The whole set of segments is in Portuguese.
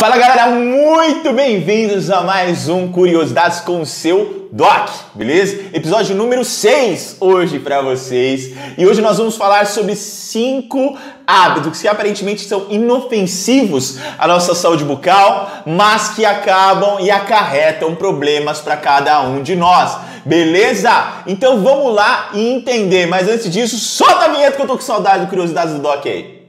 Fala galera, muito bem-vindos a mais um Curiosidades com o seu Doc, beleza? Episódio número 6 hoje para vocês. E hoje nós vamos falar sobre cinco hábitos que aparentemente são inofensivos à nossa saúde bucal, mas que acabam e acarretam problemas para cada um de nós. Beleza? Então vamos lá e entender. Mas antes disso, solta a vinheta que eu tô com saudade do Curiosidades do Doc aí.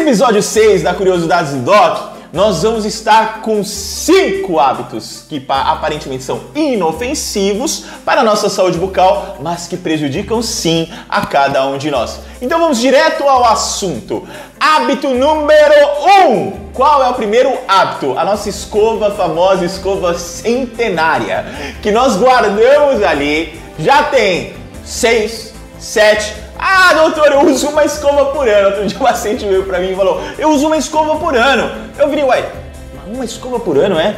Episódio 6 da Curiosidades do Doc, nós vamos estar com cinco hábitos que aparentemente são inofensivos para a nossa saúde bucal, mas que prejudicam sim a cada um de nós. Então vamos direto ao assunto. Hábito número 1. Um. Qual é o primeiro hábito? A nossa escova, famosa escova centenária, que nós guardamos ali, já tem 6, 7, ah, doutor, eu uso uma escova por ano. Outro dia um paciente veio pra mim e falou: Eu uso uma escova por ano. Eu virei, uai, uma escova por ano, é?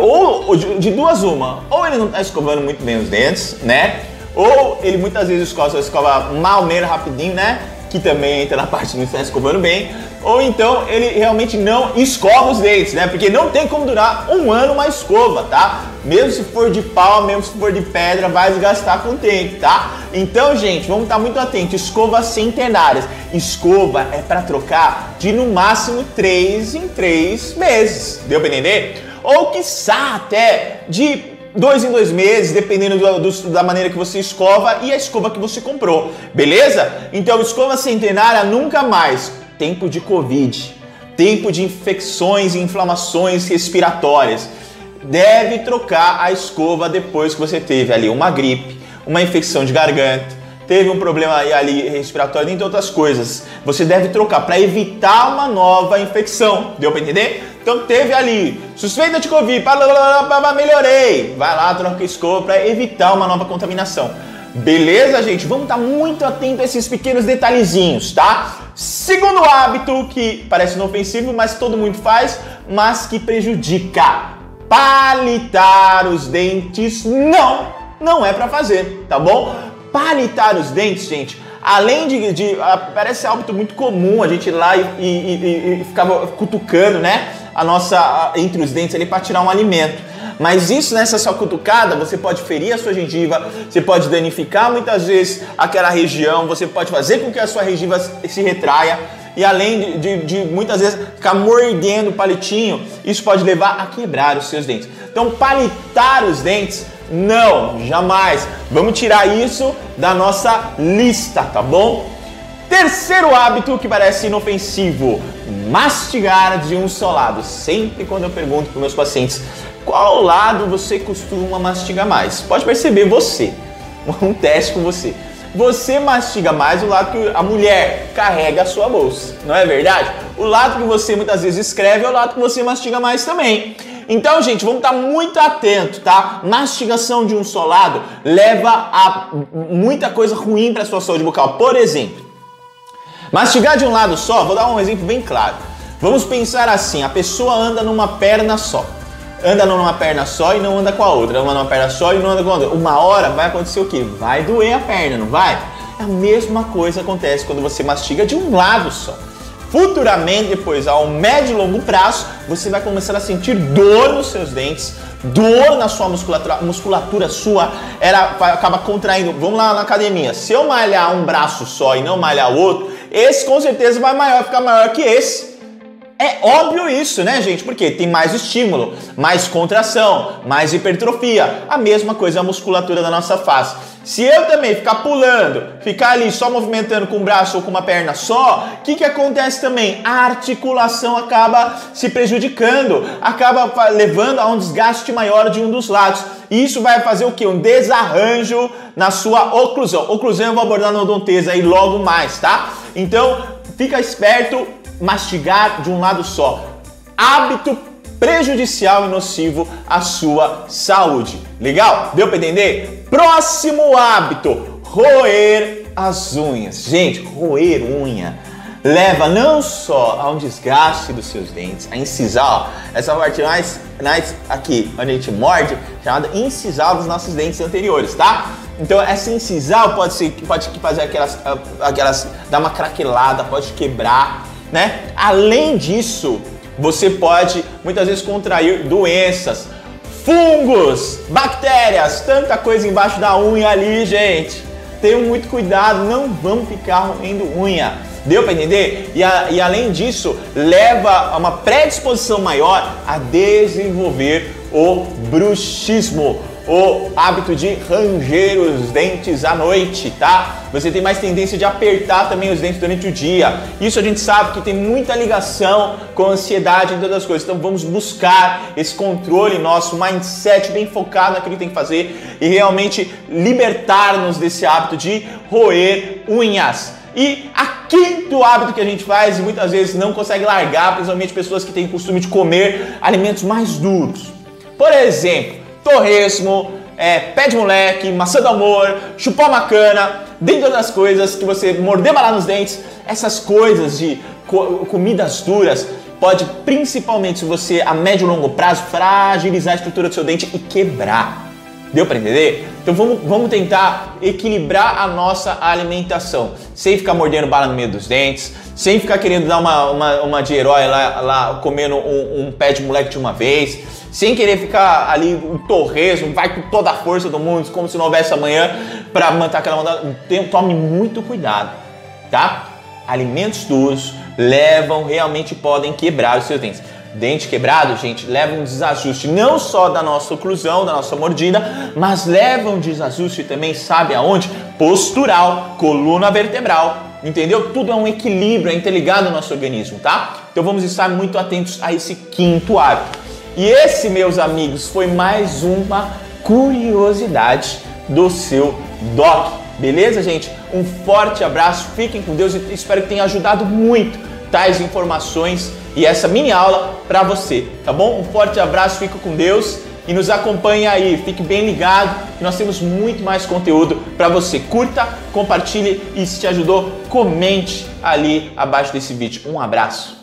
Ou, ou de, de, duas, uma. Ou ele não tá escovando muito bem os dentes, né? Ou ele muitas vezes escova, escova mal, meio rapidinho, né? Que também entra na parte de não estar escovando bem ou então ele realmente não escova os dentes, né? Porque não tem como durar um ano uma escova, tá? Mesmo se for de pau, mesmo se for de pedra, vai desgastar com o tempo, tá? Então, gente, vamos estar muito atentos. Escovas centenárias. Escova é para trocar de no máximo 3 em 3 meses. Deu para entender? Ou quiçá até de dois em dois meses, dependendo do, do, da maneira que você escova e a escova que você comprou, beleza? Então, escova centenária nunca mais tempo de Covid, tempo de infecções e inflamações respiratórias. Deve trocar a escova depois que você teve ali uma gripe, uma infecção de garganta, teve um problema ali respiratório, entre outras coisas. Você deve trocar para evitar uma nova infecção. Deu para entender? Então teve ali suspeita de Covid, melhorei. Vai lá, troca a escova para evitar uma nova contaminação. Beleza, gente? Vamos estar muito atento a esses pequenos detalhezinhos, tá? Segundo hábito que parece inofensivo, mas todo mundo faz, mas que prejudica. Palitar os dentes não, não é para fazer, tá bom? Palitar os dentes, gente, além de, de parece hábito muito comum a gente ir lá e, e, e, e ficava cutucando, né? A nossa entre os dentes ali para tirar um alimento. Mas isso nessa sua cutucada, você pode ferir a sua gengiva, você pode danificar muitas vezes aquela região, você pode fazer com que a sua gengiva se retraia. E além de, de, de muitas vezes ficar mordendo o palitinho, isso pode levar a quebrar os seus dentes. Então, palitar os dentes, não, jamais. Vamos tirar isso da nossa lista, tá bom? Terceiro hábito que parece inofensivo: mastigar de um só lado. Sempre quando eu pergunto para meus pacientes qual lado você costuma mastigar mais? Pode perceber você. Um teste com você. Você mastiga mais o lado que a mulher carrega a sua bolsa, não é verdade? O lado que você muitas vezes escreve é o lado que você mastiga mais também. Então, gente, vamos estar muito atento, tá? Mastigação de um só lado leva a muita coisa ruim para sua saúde bucal. Por exemplo, mastigar de um lado só, vou dar um exemplo bem claro. Vamos pensar assim: a pessoa anda numa perna só anda numa perna só e não anda com a outra, anda numa perna só e não anda com a outra. Uma hora vai acontecer o quê? Vai doer a perna, não vai? A mesma coisa acontece quando você mastiga de um lado só. Futuramente, depois, ao médio e longo prazo, você vai começar a sentir dor nos seus dentes, dor na sua musculatura, musculatura sua ela acaba contraindo. Vamos lá na academia. Se eu malhar um braço só e não malhar o outro, esse com certeza vai maior, ficar maior que esse. É óbvio isso, né, gente? Porque tem mais estímulo, mais contração, mais hipertrofia. A mesma coisa a musculatura da nossa face. Se eu também ficar pulando, ficar ali só movimentando com um braço ou com uma perna só, o que, que acontece também? A articulação acaba se prejudicando, acaba levando a um desgaste maior de um dos lados. E isso vai fazer o que? Um desarranjo na sua oclusão. Oclusão eu vou abordar na odontesa aí logo mais, tá? Então, fica esperto mastigar de um lado só. Hábito prejudicial e nocivo à sua saúde. Legal? Deu para entender? Próximo hábito: roer as unhas. Gente, roer unha leva não só a um desgaste dos seus dentes, a incisal, essa parte mais, mais aqui, onde a gente morde, chamada incisal dos nossos dentes anteriores, tá? Então essa incisal pode ser pode fazer aquelas aquelas dar uma craquelada, pode quebrar, né? Além disso, você pode muitas vezes contrair doenças, fungos, bactérias, tanta coisa embaixo da unha ali, gente. Tenham muito cuidado, não vamos ficar roendo unha. Deu para entender? E, a, e além disso, leva a uma predisposição maior a desenvolver o bruxismo, o hábito de ranger os dentes à noite, tá? Você tem mais tendência de apertar também os dentes durante o dia. Isso a gente sabe que tem muita ligação com a ansiedade e todas as coisas. Então vamos buscar esse controle nosso, mindset bem focado naquilo que tem que fazer e realmente libertar-nos desse hábito de roer unhas. E a quinto hábito que a gente faz e muitas vezes não consegue largar, principalmente pessoas que têm costume de comer alimentos mais duros. Por exemplo, torresmo, é, pé de moleque, maçã do amor, chupar uma cana, dentro das coisas que você morder balar nos dentes, essas coisas de co comidas duras pode principalmente se você a médio e longo prazo fragilizar a estrutura do seu dente e quebrar. Deu para entender? Então vamos, vamos tentar equilibrar a nossa alimentação, sem ficar mordendo bala no meio dos dentes, sem ficar querendo dar uma, uma, uma de herói lá, lá comendo um, um pé de moleque de uma vez, sem querer ficar ali um torresmo, vai com toda a força do mundo, como se não houvesse amanhã, para manter aquela onda. Tome muito cuidado, tá? Alimentos duros levam, realmente podem quebrar os seus dentes. Dente quebrado, gente, leva um desajuste não só da nossa oclusão, da nossa mordida, mas leva um desajuste também, sabe aonde? Postural, coluna vertebral, entendeu? Tudo é um equilíbrio, é interligado no nosso organismo, tá? Então vamos estar muito atentos a esse quinto hábito. E esse, meus amigos, foi mais uma curiosidade do seu Doc. Beleza, gente? Um forte abraço, fiquem com Deus e espero que tenha ajudado muito tais informações e essa mini aula para você, tá bom? Um forte abraço, fica com Deus e nos acompanhe aí, fique bem ligado, nós temos muito mais conteúdo para você. Curta, compartilhe e se te ajudou, comente ali abaixo desse vídeo. Um abraço.